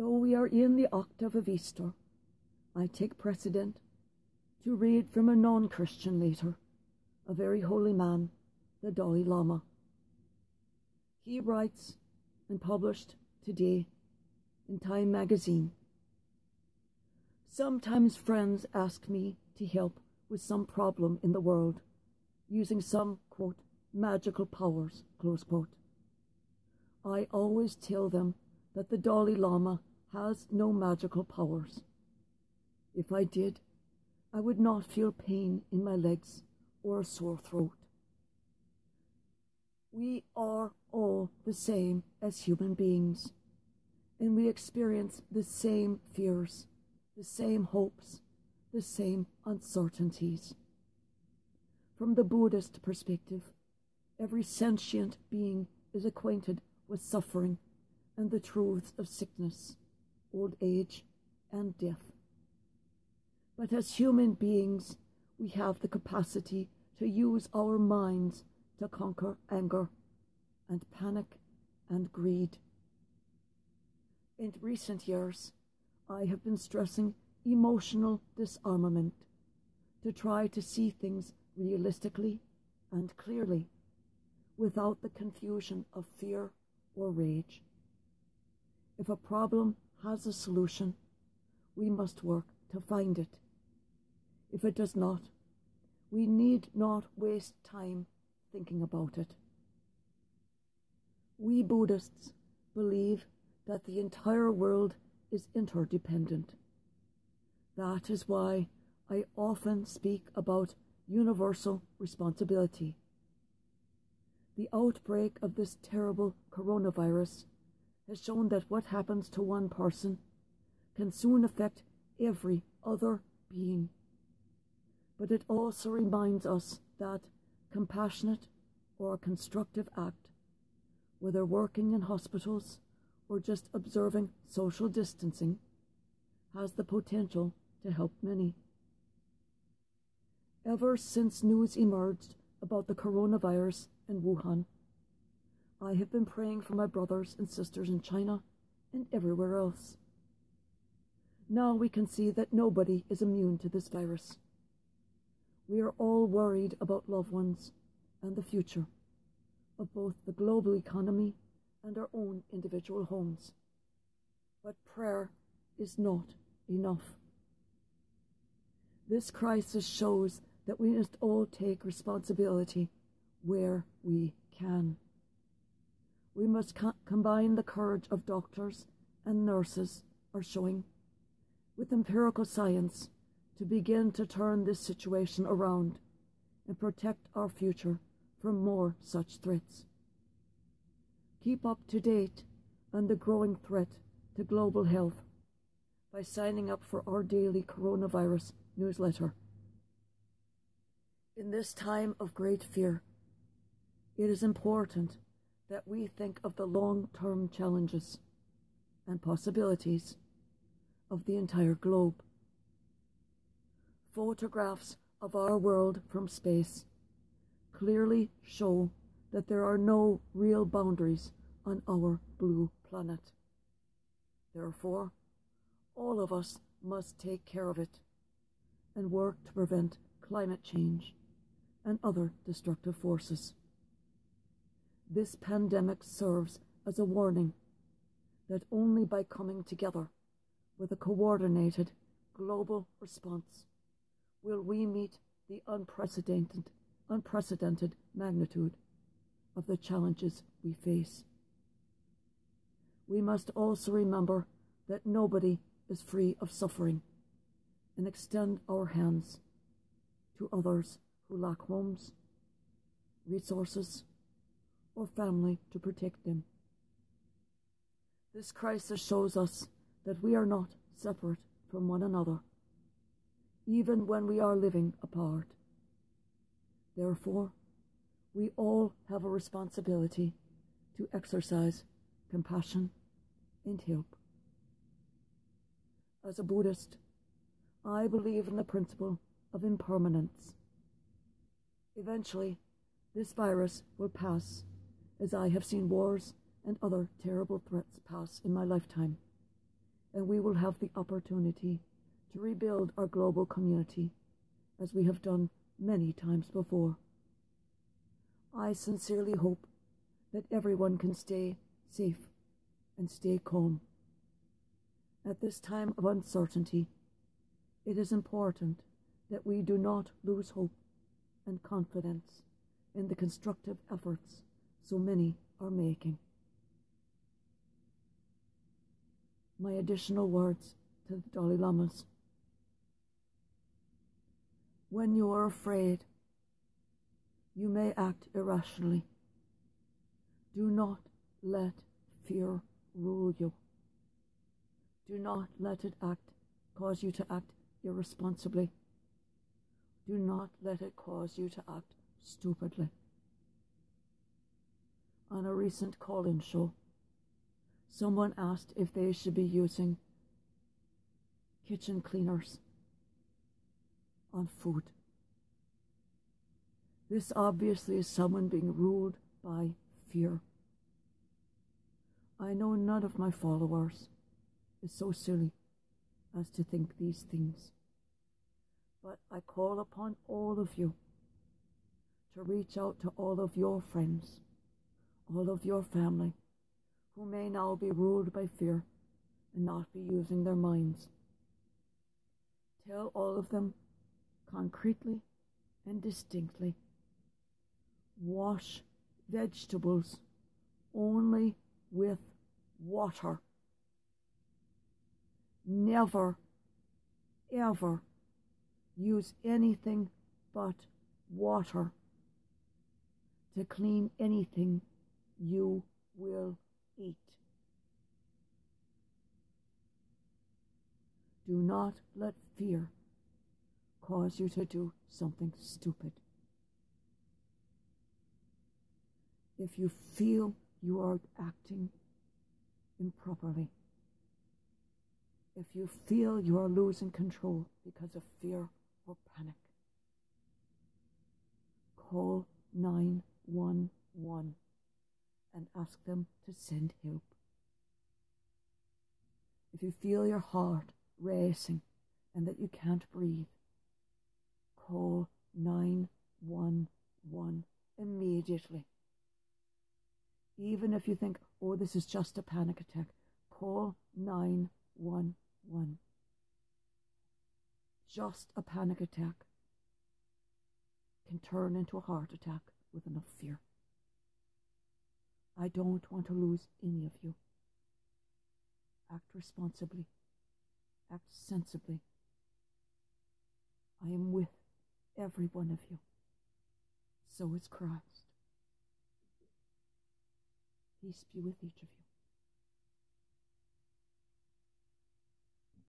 Though we are in the octave of Easter, I take precedent to read from a non Christian later, a very holy man, the Dalai Lama. He writes and published today in Time magazine. Sometimes friends ask me to help with some problem in the world using some, quote, magical powers, close quote. I always tell them that the Dalai Lama has no magical powers. If I did, I would not feel pain in my legs or a sore throat. We are all the same as human beings, and we experience the same fears, the same hopes, the same uncertainties. From the Buddhist perspective, every sentient being is acquainted with suffering and the truths of sickness, old age, and death. But as human beings, we have the capacity to use our minds to conquer anger and panic and greed. In recent years, I have been stressing emotional disarmament to try to see things realistically and clearly without the confusion of fear or rage. If a problem has a solution, we must work to find it. If it does not, we need not waste time thinking about it. We Buddhists believe that the entire world is interdependent. That is why I often speak about universal responsibility. The outbreak of this terrible coronavirus has shown that what happens to one person can soon affect every other being but it also reminds us that compassionate or constructive act, whether working in hospitals or just observing social distancing, has the potential to help many. Ever since news emerged about the coronavirus in Wuhan, I have been praying for my brothers and sisters in China and everywhere else. Now we can see that nobody is immune to this virus. We are all worried about loved ones and the future of both the global economy and our own individual homes. But prayer is not enough. This crisis shows that we must all take responsibility where we can. We must co combine the courage of doctors and nurses are showing with empirical science to begin to turn this situation around and protect our future from more such threats. Keep up to date on the growing threat to global health by signing up for our daily coronavirus newsletter. In this time of great fear, it is important that we think of the long term challenges and possibilities of the entire globe photographs of our world from space clearly show that there are no real boundaries on our blue planet. Therefore, all of us must take care of it and work to prevent climate change and other destructive forces. This pandemic serves as a warning that only by coming together with a coordinated global response will we meet the unprecedented, unprecedented magnitude of the challenges we face. We must also remember that nobody is free of suffering and extend our hands to others who lack homes, resources, or family to protect them. This crisis shows us that we are not separate from one another even when we are living apart. Therefore, we all have a responsibility to exercise compassion and help. As a Buddhist, I believe in the principle of impermanence. Eventually, this virus will pass, as I have seen wars and other terrible threats pass in my lifetime, and we will have the opportunity to rebuild our global community as we have done many times before. I sincerely hope that everyone can stay safe and stay calm. At this time of uncertainty, it is important that we do not lose hope and confidence in the constructive efforts so many are making. My additional words to the Dalai Lamas. When you are afraid, you may act irrationally. Do not let fear rule you. Do not let it act, cause you to act irresponsibly. Do not let it cause you to act stupidly. On a recent call in show, someone asked if they should be using kitchen cleaners on food. This obviously is someone being ruled by fear. I know none of my followers is so silly as to think these things. But I call upon all of you to reach out to all of your friends, all of your family, who may now be ruled by fear and not be using their minds. Tell all of them concretely and distinctly wash vegetables only with water. Never, ever use anything but water to clean anything you will eat. Do not let fear cause you to do something stupid. If you feel you are acting improperly, if you feel you are losing control because of fear or panic. Call 911 and ask them to send help. If you feel your heart racing and that you can't breathe, call 911 immediately. Even if you think, oh, this is just a panic attack, call 911 just a panic attack can turn into a heart attack with enough fear. I don't want to lose any of you. Act responsibly. Act sensibly. I am with every one of you. So is Christ. Peace be with each of you.